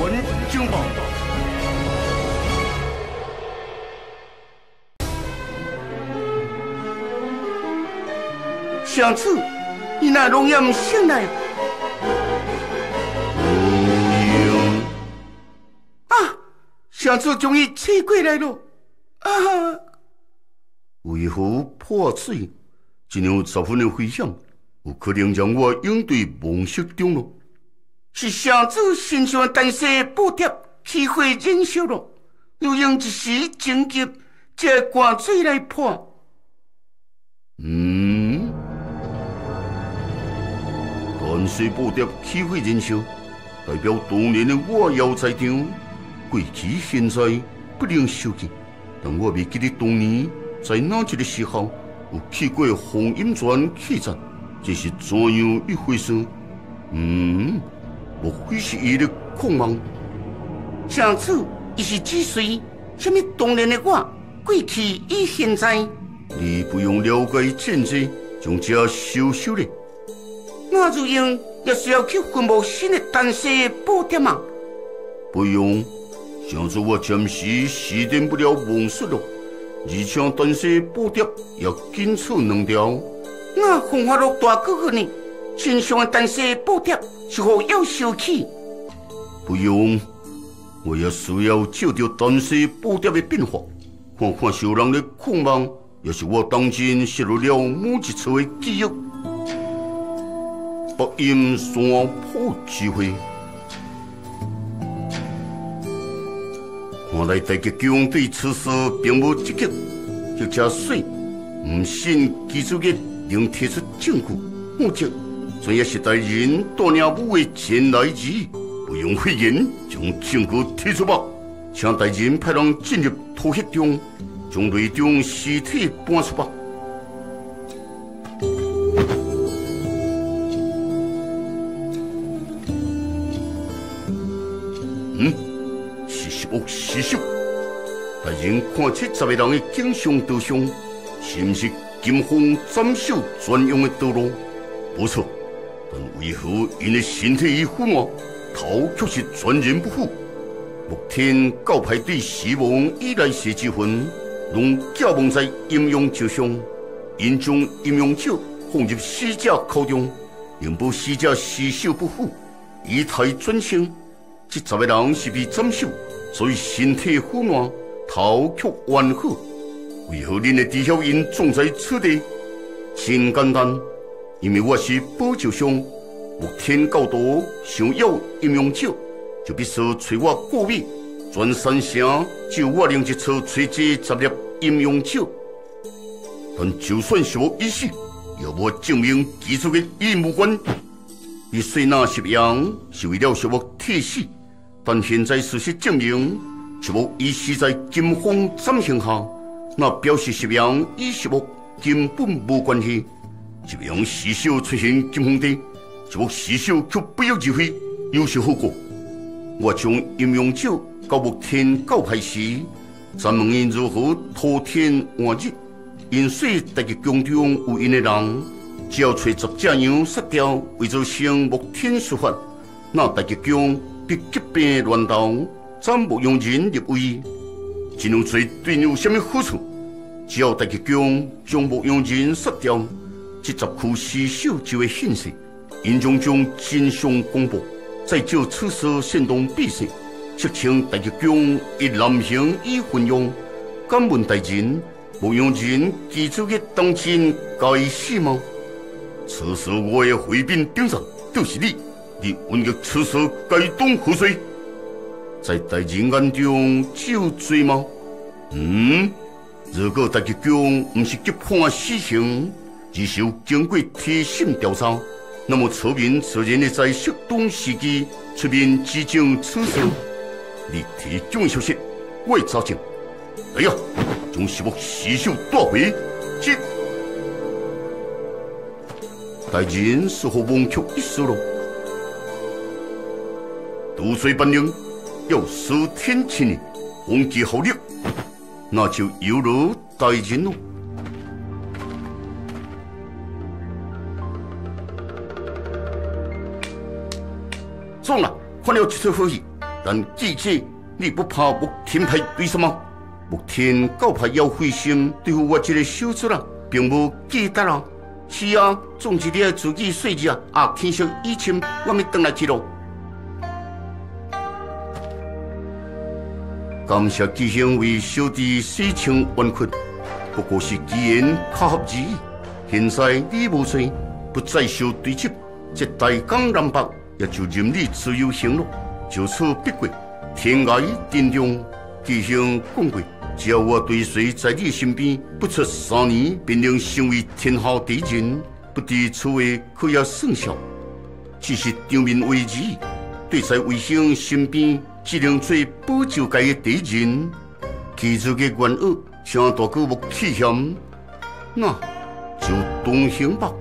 文警报。上次你那龙阳醒来，啊，上次终于醒过来了，啊！为何破碎？这样十分的危险，有可能将我应对梦失中了。是上次身上单色布贴起火燃烧了，又用一时情急，借寒水来破。嗯。万岁布贴起火燃烧，代表当年的我要在场，过去现在不能收见。但我未记得当年在哪一个时候有去过红音泉客栈，这是怎样一回事？嗯，莫非是伊的狂妄？上次伊是几岁？什么当年的我，过去与现在？你不用了解前世，将这收收咧。那如用也需要去寻摸新的单色布点吗？不用，上次我暂时施展不了魔术了。而且单色布点也仅此两条。那红花鹿大哥哥呢？身上的单色布点是否要收起？不用，我也需要照着单色布点的变化，看看小人的狂妄，也是我当今泄露了某一处的记忆。北阴山坡机会，看来大吉将对此事并无积极，就加水，唔信记者嘅能提出证据，目击，这也是大人多年不为前来之，不用费言，将证据提出吧，请大人派人进入土穴中，将内中尸体搬出吧。哦，是手，大人看七十个人的景象图像，是不是金风斩首专用的道路？不错，但为何因的身体已腐烂，头却是全然不腐？目天告派对死亡依赖血之魂，拢寄望在阴阳酒上，因将阴阳酒放入死者口中，令保死者尸首不腐，以态转生。这十个人是被斩首。所以身体腐烂，头却完好。为何恁会知晓因种在此地？真简单，因为我是宝石商，目天高多想要阴阳酒，就必须找我过米。全山城就我另一撮吹这十粒阴阳酒。但就算是我一死，也无证明基础的阴无关。你虽那是阳，是为了使我替死。但现在事实证明，石木已死在金风掌刑下，那表示石阳与石木根本无关系。石阳死手出现金风地，石木死手却不药而废，有什何果？我将阴阳酒到木天告牌时，咱们应如何托天换日？因水大家宫中有因的人，只要找十只羊杀掉，为做向木天说法，那大家宫。必急变乱道，暂不用人入位，这样做对你有什么好处？只要大吉将将牧羊人杀掉，这十窟尸首就会显示，因将将真相公布，再就此事煽动比赛，促请大吉将以男性以混用，敢问大人，牧羊人记住的当真该死吗？此时我的回禀顶上，就是你。你问个此事该当何罪？在大人眼中只有罪吗？嗯，如果大吉公不是急判死刑，而是经过提审调查，那么村民自然的在适当时机出面指证此事。你提重要消息，我查证。哎呀，将是我死手带回。这大人似乎忘却一事了。毒水本领要司天亲的攻击好力，那就犹如大人喽。中了，换了几次可以。但记者，你不怕木天派对什么？木天够怕要灰心对付我这个小卒啦，并无记得啦。是啊，总之你自己细日啊，天上一千我咪回来记录。感谢吉兄为小弟洗清冤屈，不过是机缘巧合而已。现在你无罪，不再受对击，这大江南北也就任你自由行路，就此别过。天涯定中，弟兄共归，只要我对随在你身边不出三年，便能成为天下第一人。不知此话可要算数？只是场面危机，对在卫星身边只能做保救界的敌人，其余的冤恶，请大哥无气险，那。就东行吧。